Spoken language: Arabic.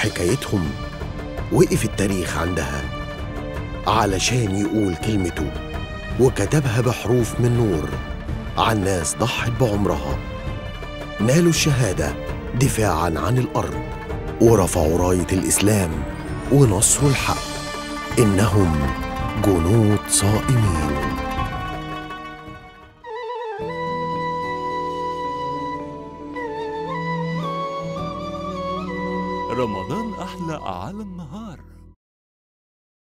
حكايتهم وقف التاريخ عندها علشان يقول كلمته وكتبها بحروف من نور عن ناس ضحت بعمرها. نالوا الشهادة دفاعا عن الأرض ورفعوا راية الإسلام ونصروا الحق. إنهم جنود صائمين. رمضان أحلى على النهار.